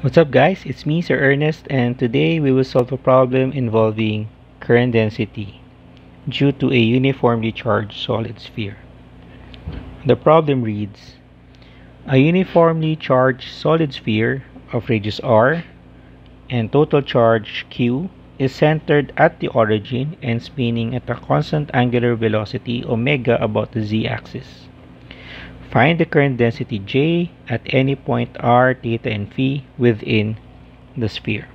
What's up guys, it's me Sir Ernest and today we will solve a problem involving current density due to a uniformly charged solid sphere. The problem reads, a uniformly charged solid sphere of radius r and total charge q is centered at the origin and spinning at a constant angular velocity omega about the z-axis. Find the current density J at any point R, theta, and phi within the sphere.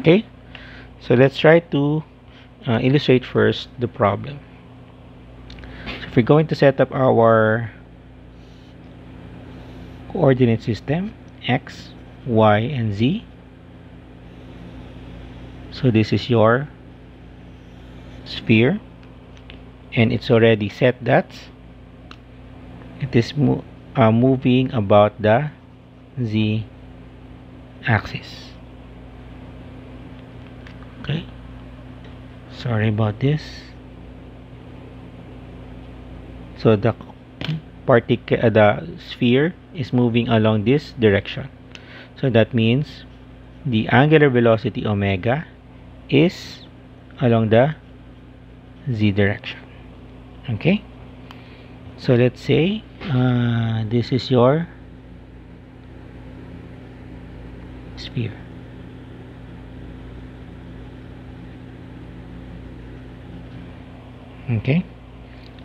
Okay, so let's try to uh, illustrate first the problem. So if we're going to set up our coordinate system, X, Y, and Z. So this is your sphere and it's already set that it is mo uh, moving about the z axis. Okay. Sorry about this. So the particle uh, the sphere is moving along this direction. So that means the angular velocity omega is along the z direction. Okay? So let's say uh, this is your sphere. Okay.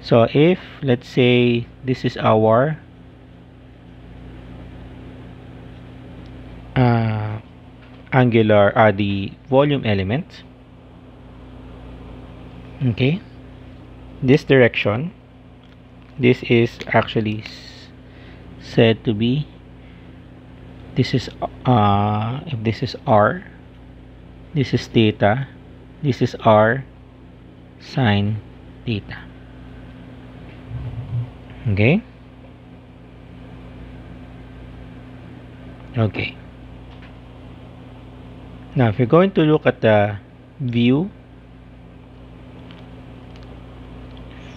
So if let's say this is our uh, angular uh, the volume element. Okay. This direction this is actually said to be this is uh if this is r this is theta this is r sine theta. Okay? Okay. Now if you're going to look at the view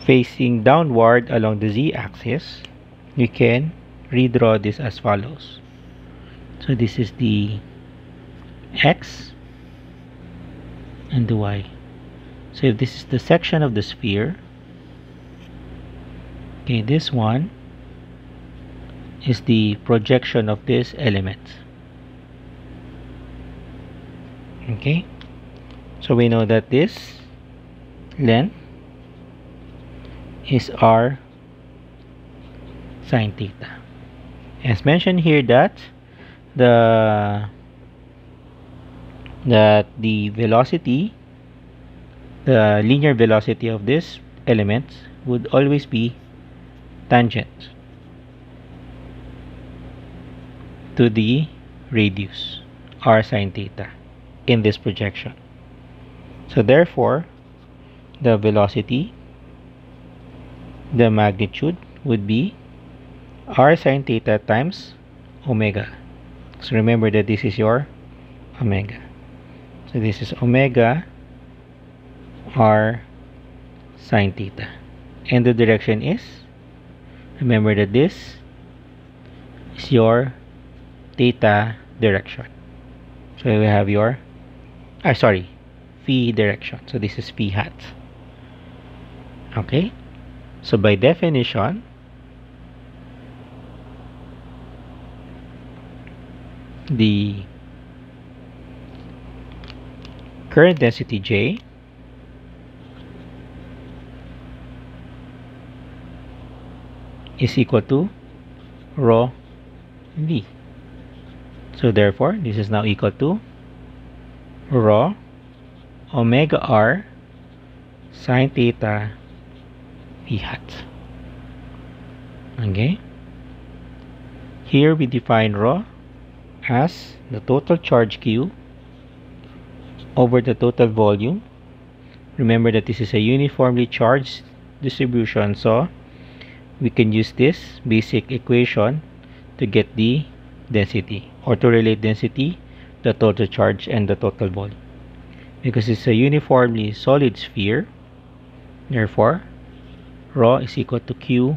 facing downward along the z-axis, you can redraw this as follows. So this is the x and the y. So if this is the section of the sphere, okay, this one is the projection of this element. Okay, so we know that this length is r sine theta. As mentioned here that the that the velocity the linear velocity of this element would always be tangent to the radius r sine theta in this projection. So therefore, the velocity the magnitude would be r sine theta times omega. So remember that this is your omega. So this is omega r sine theta. And the direction is, remember that this is your theta direction. So we have your, ah, sorry, phi direction. So this is phi hat. Okay. So by definition, the current density J is equal to rho V. So therefore, this is now equal to rho omega r sine theta hat. Okay. Here we define rho as the total charge Q over the total volume. Remember that this is a uniformly charged distribution, so we can use this basic equation to get the density or to relate density, the total charge, and the total volume. Because it's a uniformly solid sphere, therefore rho is equal to q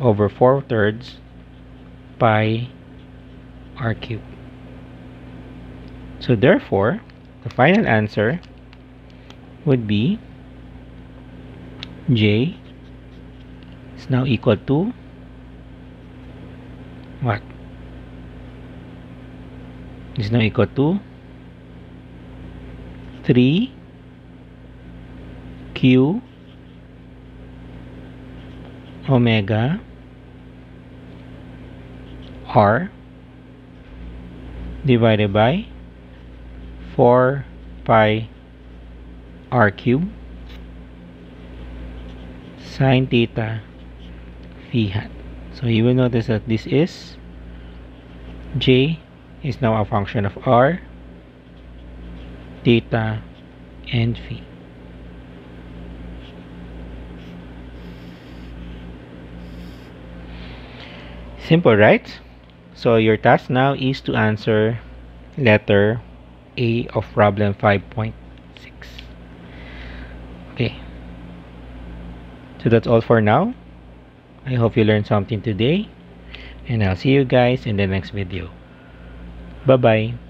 over 4 thirds pi r cubed. So therefore, the final answer would be j is now equal to what? Is now equal to 3 q omega r divided by 4 pi r cube sine theta phi hat. So you will notice that this is j is now a function of r, theta, and phi. Simple, right? So your task now is to answer letter A of problem 5.6. Okay. So that's all for now. I hope you learned something today. And I'll see you guys in the next video. Bye-bye.